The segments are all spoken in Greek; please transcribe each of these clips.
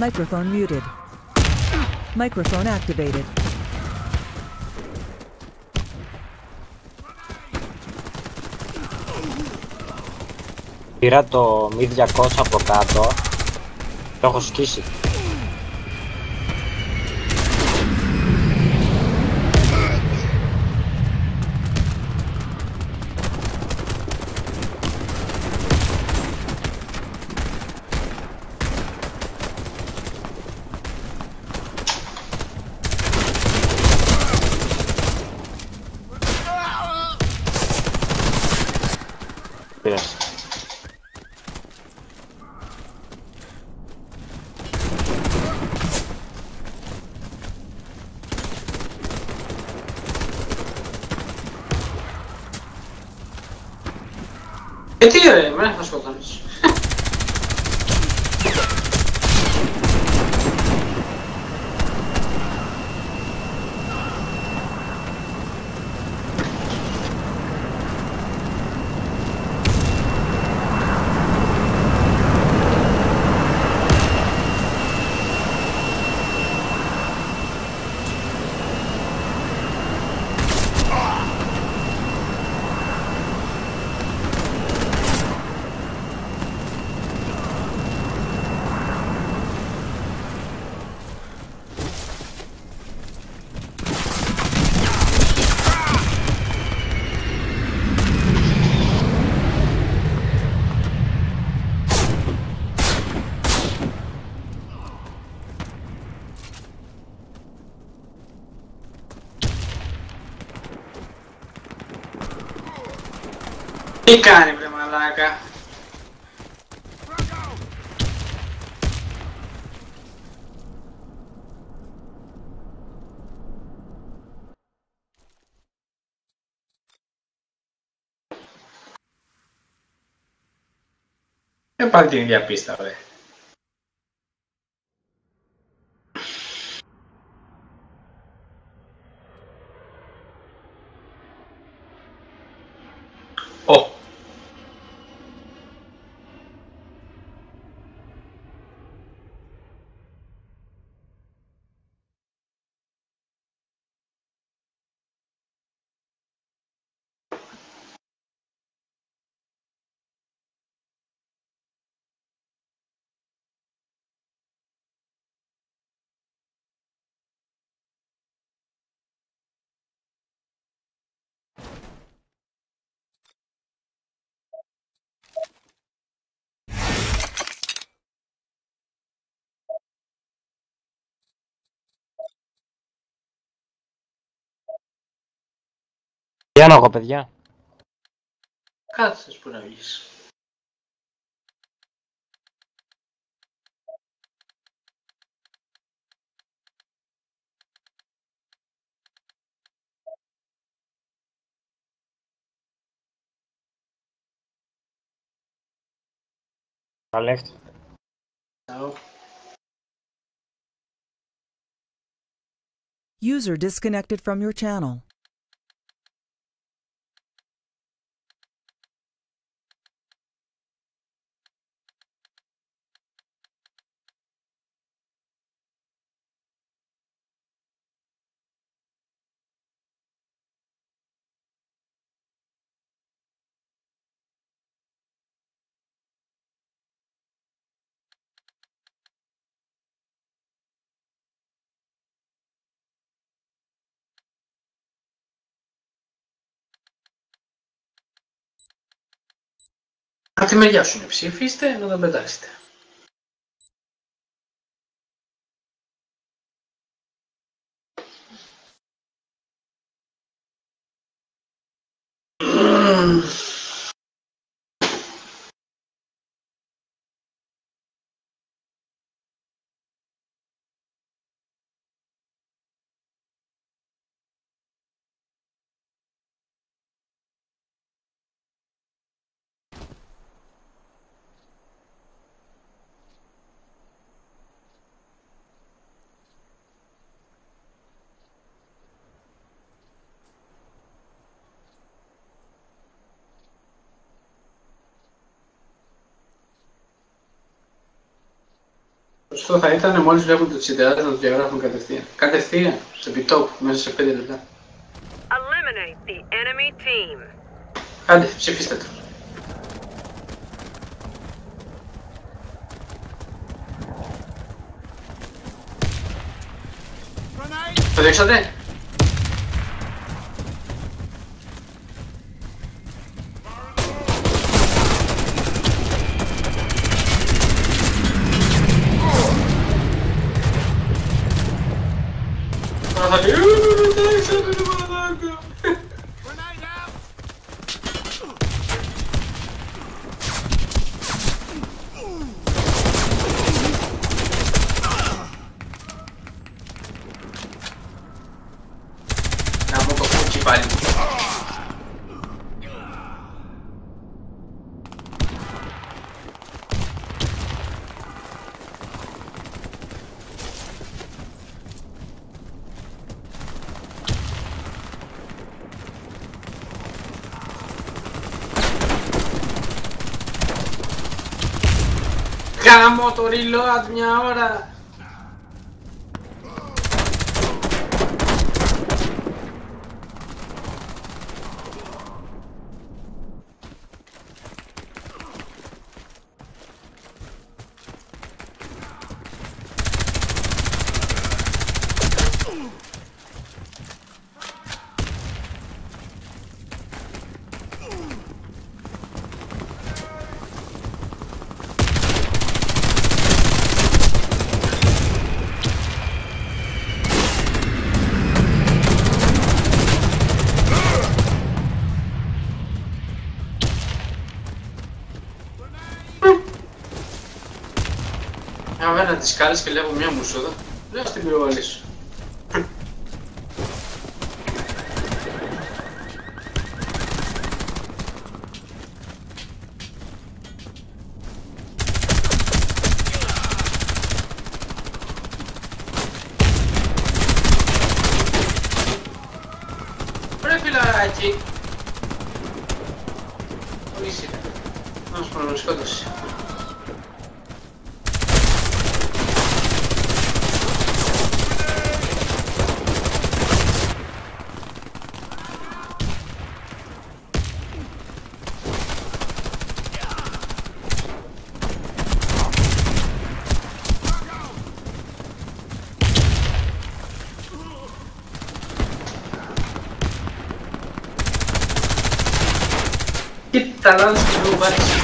Microphone muted. Microphone activated. Πήρα το μη 200 από κάτω. Το έχω σκίσει. Este yo de no sueltan. Il cane prima laga. E partire a pista, vabbè. Πιάνω εγώ, παιδιά. κάθεσες που να βγεις. Left. Ciao. User disconnected from your channel. Από τη μεριά σου είναι ψηφίστε να τον πετάξετε. Σωστό θα ήταν μόλις βλέπουν το τσιτεράδες να το διαγράφουν κατευθείαν. Κατευθείαν, σε επιτόπου, μέσα σε 5 λεπτά. Eliminate the enemy team. Άντε, ψηφίστε το. Grenade! Το δείξατε; cada motorilo a ahora. Ώρα. Άμα να τις κάλες και λέγω μια μουσούδα, λέω στην πυροβολή σου. fellows do but.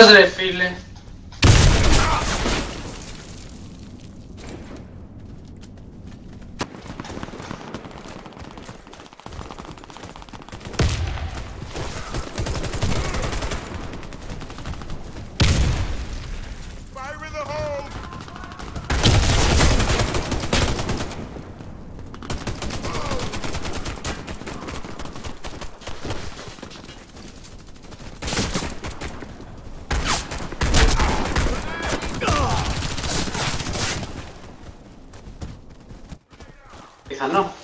President. Alejandro.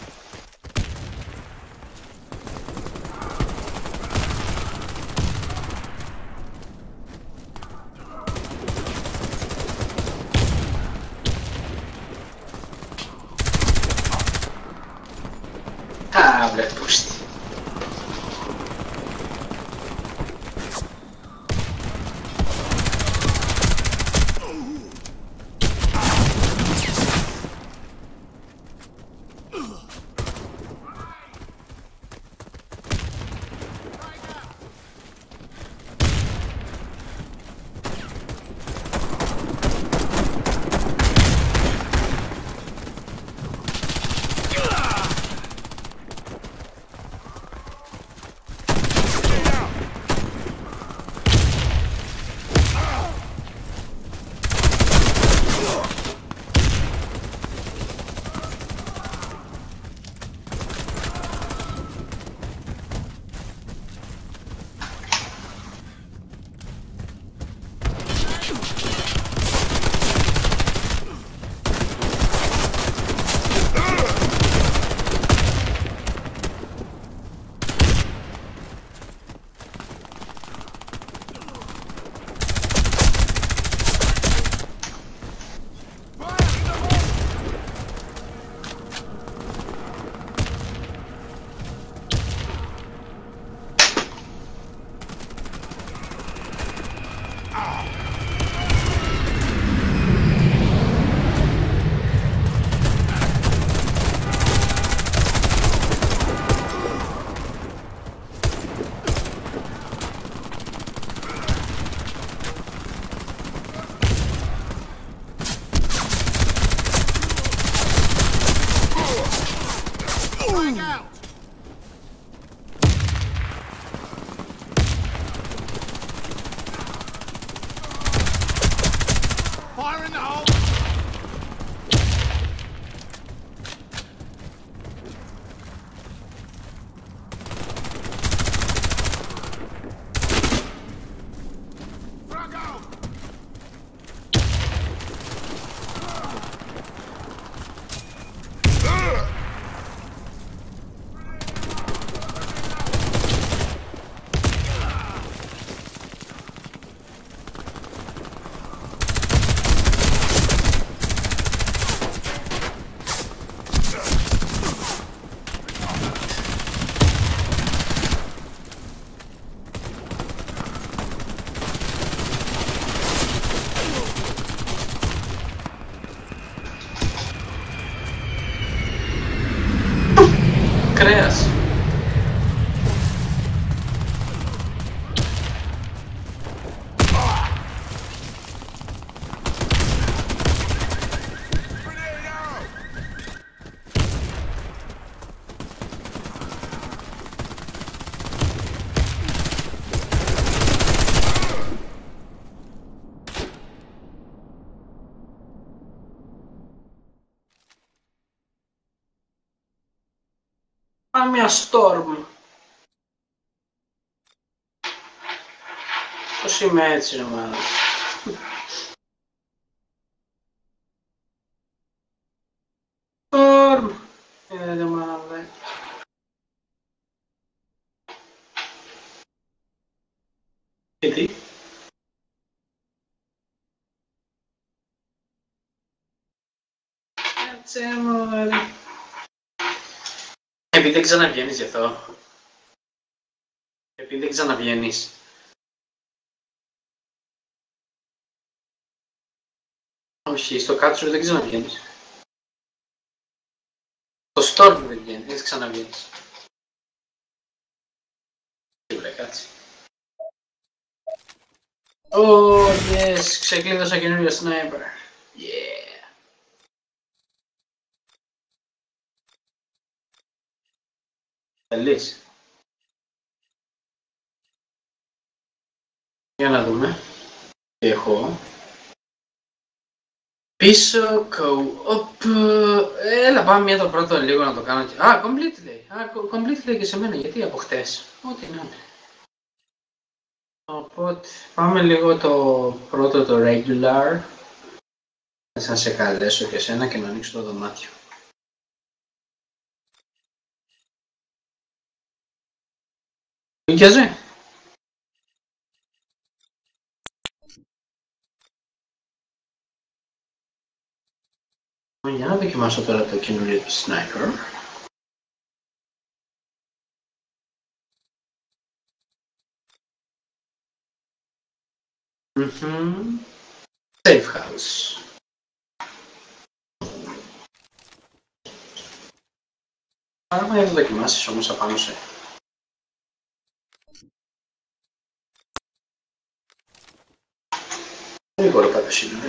a minha Storm. Così mezzi, mano. Storm. E eh, vediamo la Vedi? Grazie, amore. Επειδή δεν ξαναβγαίνεις γι' αυτό. Επειδή δεν ξαναβγαίνεις. Όχι, στο κάτσο δεν ξαναβγαίνεις. Στο storm δεν βγαίνεις, δεν ξαναβγαίνεις. Σίγουρα κάτσε. Oh, yes, ξεκλείδωσα καινούριο sniper. Θέλεις. Για να δούμε. Τι έχω. Πίσω, co-op. Έλα πάμε μια το πρώτο λίγο να το κάνω. και- Α, complete λέει. Α, co- complete λέει και σε μένα. Γιατί από χτες. Ό,τι να είναι. Οπότε πάμε λίγο το πρώτο το regular. Θα σε καλέσω και σένα και να ανοίξω το δωμάτιο. Νοικιάζει. Για να δοκιμάσω τώρα το καινούριο του sniper. Μμμ. Safe house. Άρα να δοκιμάσεις όμως απάνω σε. これかね。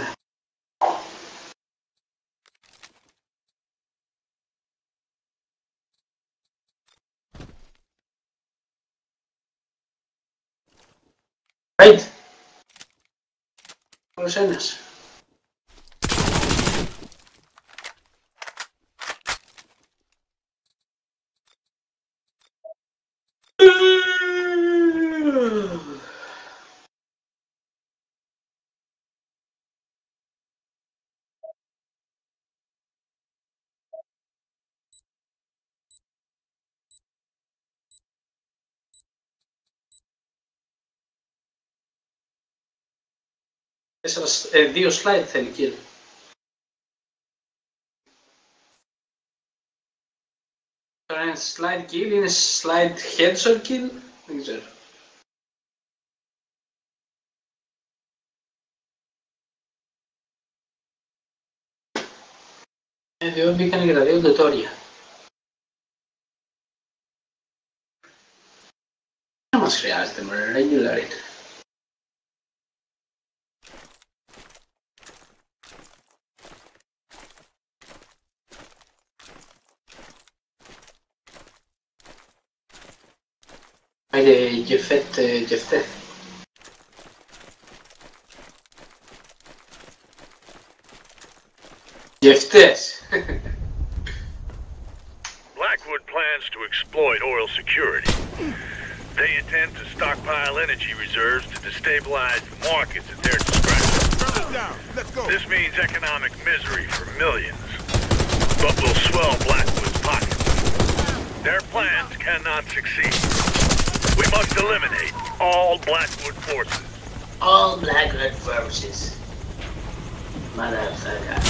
はい。おしゃいなし。Τέσσερα, ε, δύο slide θέλει κύριε. Τώρα είναι slide kill, είναι slide headshot kill, δεν ξέρω. Ε, δύο μπήκαν και τα δύο τετόρια. Δεν μας χρειάζεται, μωρέ, regular είναι. Haydi Cefet, e, Cefte. Ceftes. Blackwood plans to exploit oil security. They intend to stockpile energy reserves to destabilize the markets at their discretion. Turn us down. Let's go. This means economic misery for millions, but will swell Blackwood's pockets. Their plans cannot succeed. We must eliminate all Blackwood forces. All Blackwood forces. Motherfucker.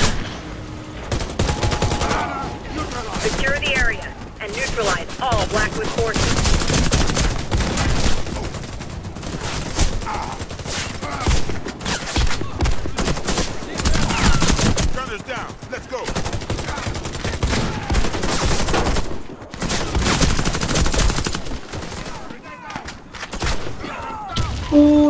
Secure the area and neutralize all Blackwood forces. Turn us down. Let's go.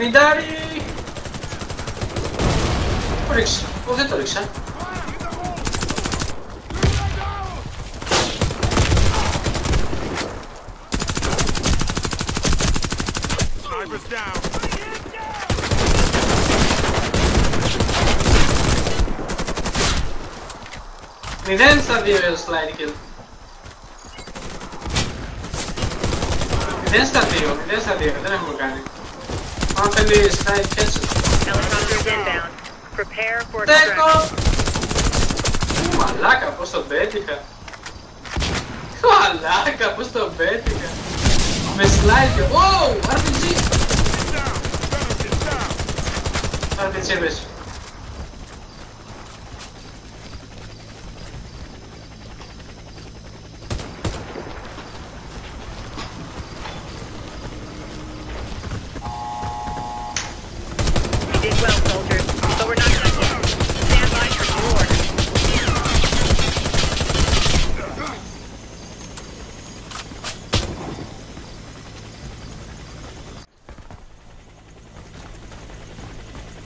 gridare... Rix, ho detto Rix, eh? Mi senza avere lo slide kill. Mi senza avere, mi senza avere, te ne cane. Αν θέλει slide headshot. Helicopters inbound. Prepare for Τέκο! extraction. Ου, Μαλάκα, πώς τον πέτυχα. Μαλάκα, πώς τον πέτυχα. Με slide kill. Ω, RPG! Down. Venom is down. RPG έπαιζε.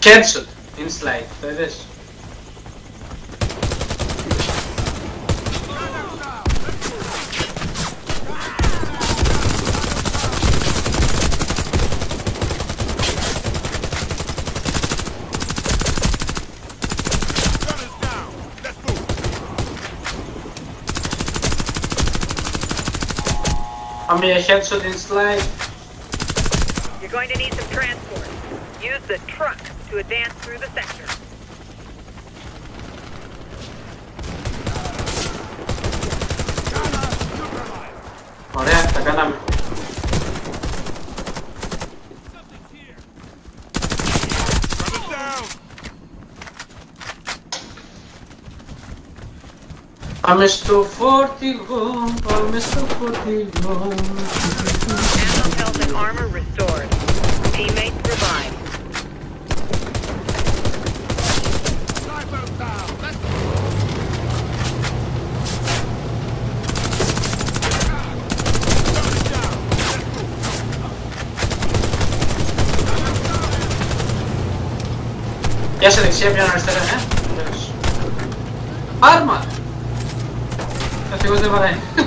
Cancelled. Inslide. So it is. How many headshots in slide? You're going to need some transport. Use the truck to advance through the sector. Ωραία, τα κάναμε. Gunner's down. Πάμε στο φορτηγό, πάμε στο φορτηγό. Ammo, health, and armor restored. Teammates Ya se decía mirar en el terreno, eh. Arma. De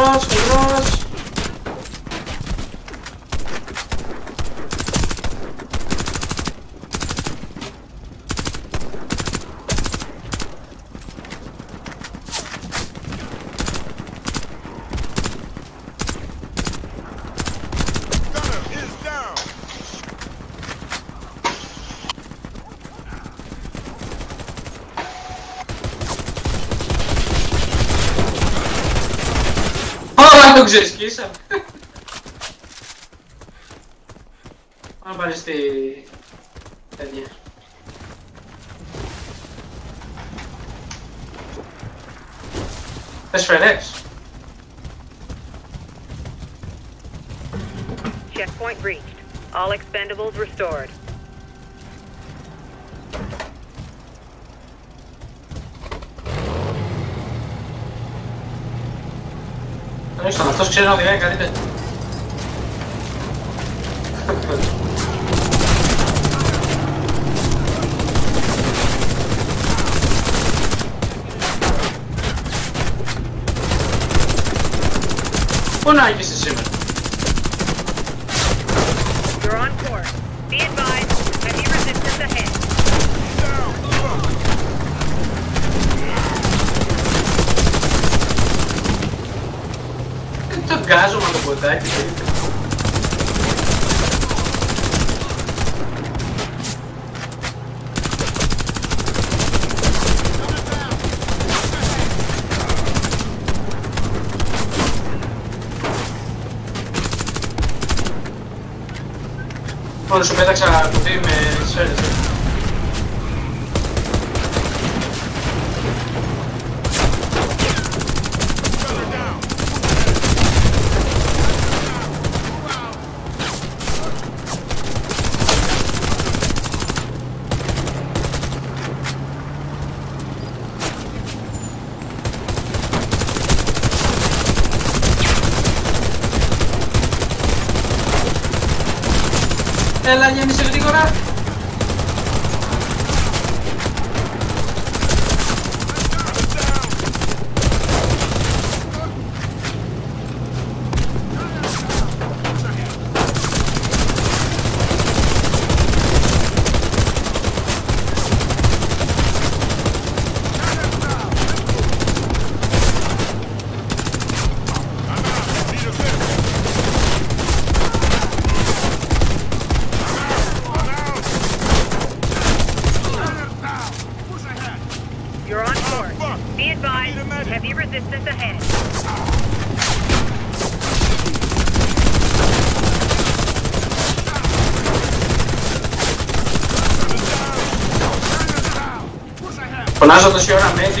Ross, un Ross. Olha o Grzeski, sabe? Mam bardziej z tej... Pewnie. Też Frenex. Checkpoint reached. All expendables restored. Esta, ma sto scerando, venga, ripeti. Bu hangisi şimdi? ποτάκι Μόνο σου πέταξα κουτί με σφαίρες. Mas eu chegando na meta